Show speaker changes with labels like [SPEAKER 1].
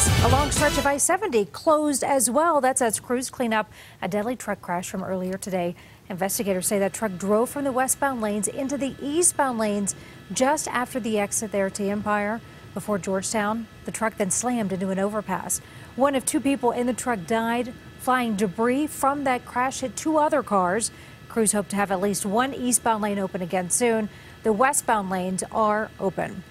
[SPEAKER 1] delays. A long stretch of I-70 closed as well. That's as crews clean up a deadly truck crash from earlier today. Investigators say that truck drove from the westbound lanes into the eastbound lanes just after the exit there to Empire. Before Georgetown, the truck then slammed into an overpass. One of two people in the truck died. Flying debris from that crash hit two other cars. Crews hope to have at least one eastbound lane open again soon. The westbound lanes are open.